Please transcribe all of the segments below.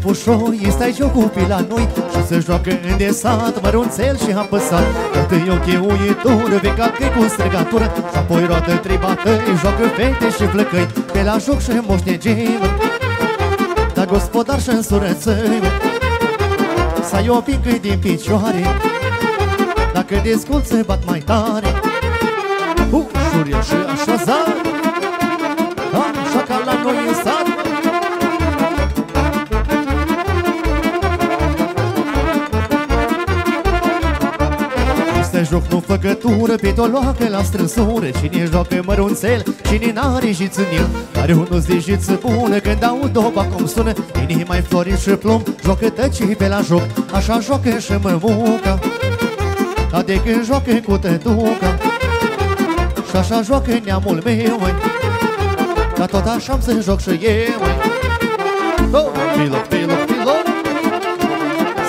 pușoi Stai jocul pe la noi Și se joacă în desat Mărunțel și apăsat. Toată e o cheuitură Vecat cu străgatură Și apoi roată trei batăi Joacă fete și flăcăi. Pe la joc și moștegim Dar gospodar și însurățăi Să ai o pică din picioare. Dacă descult se bat mai tare Ușur și așezat Așa ca la noi în sat Este joc nu făcătură Pe tot loacă la strânsură Cine joacă mărunțel Cine n-are și țânil Are unul zi și bună. Când aud doba cum sună Inii mai florin și plumb Joacă tăcii pe la joc. Așa joacă și mămuca. Dar de când joacă cu tătuca. Și așa joacă neamul meu măi. Dar tot așa am să joc și eu măi. Oh, piloc, piloc, piloc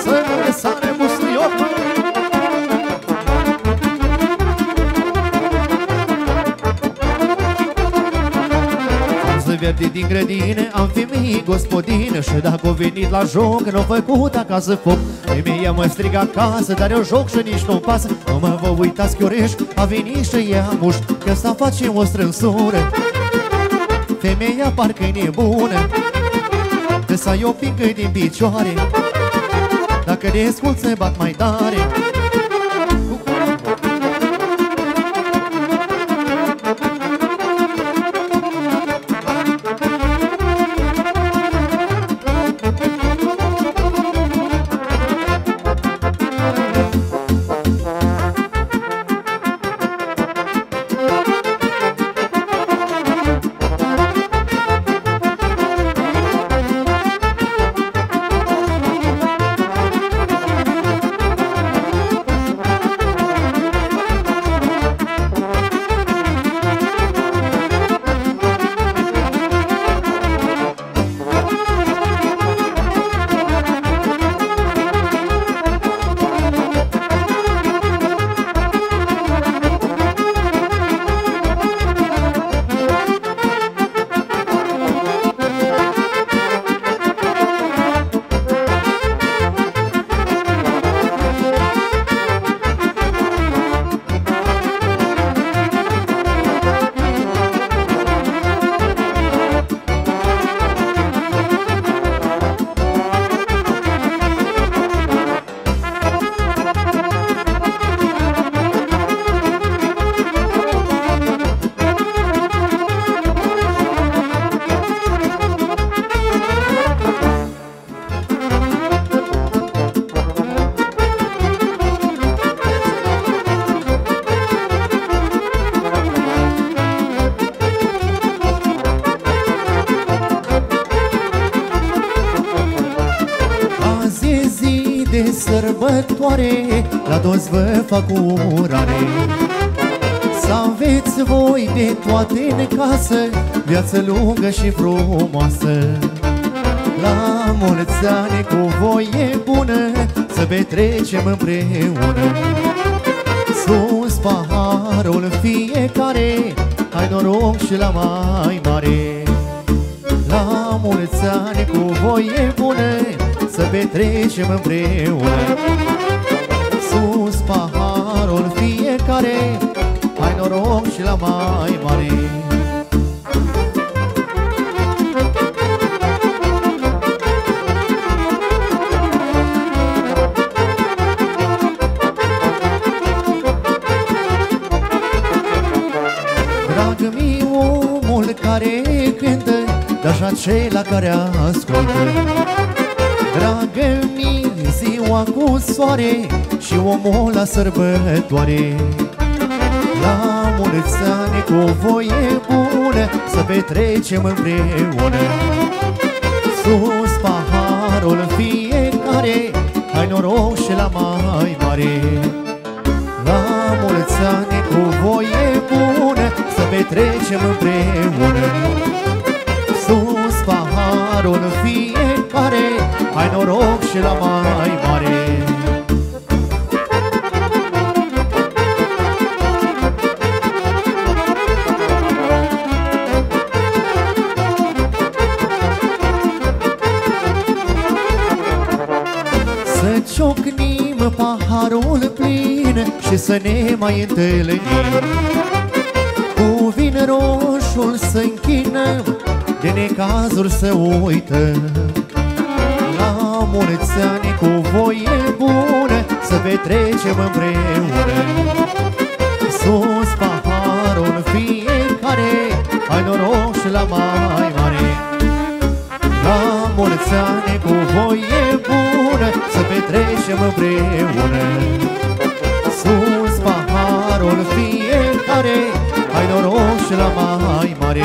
Să ne sare Frunză verde din grădină Am femei gospodină. Și dacă o venit la joc Nu-o făcut acasă foc. Femeia mă strigă acasă Dar eu joc și nici nu pasă. Nu mă vă uitați chioreș A venit și ea muș Că asta face o strânsură. Femeia parcă-i nebună Că să ai o pică din picioare. Dacă descult se bat mai tare sărbătoare La toți vă fac urare Să aveți voi de toate în casă Viață lungă și frumoasă. La mulți ani cu voie bună Să petrecem împreună. Sus paharul fiecare Hai noroc și la mai mare. La mulți ani cu voie bună Să petrecem împreună. Sus paharul fiecare Hai noroc și la mai mare. Dragă mi omul care cântă Dar și acela care ascultă Dragă mi ziua cu soare Și omul la sărbătoare. La mulți ani cu voie bună Să petrecem împreună. Sus paharul fiecare Hai noroc și la mai mare. La mulți ani cu voie bună Să petrecem împreună. Sus paharul fiecare Hai noroc și la mai mare. Să ciocnim paharul plin Și să ne mai întâlnim. Cu vin roșul să închinăm De necazuri să uităm petrecem împreună. Sus paharul fiecare Hai noroc la mai mare. La mulți ani cu voie bună Să petrecem împreună. Sus paharul fiecare Hai noroc la mai mare